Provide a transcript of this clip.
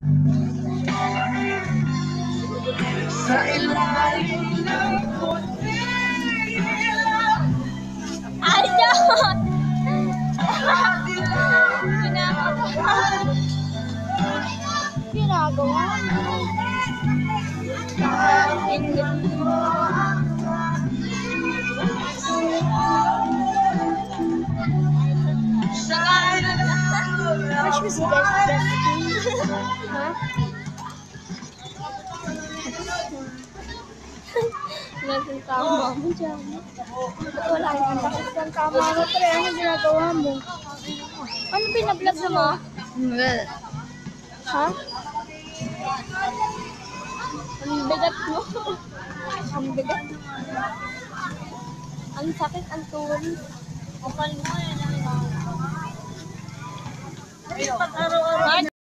Sa ilalim ng puting ilaw Ay, Diyos! Madilaw Kinakabahan. Ginagawa mo. Ingit mo. Watch me see guys. Nasaan tama mo dyan? Ba't wala kang nakit ang tama mo, pre? Ano ginagawa mo? Ano binablog mo? Ha? Ang bigat mo. Ang bigat. Ang sakit, ang tuwan. Kapal mo yan. Pag pag-araw-araw.